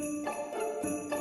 Música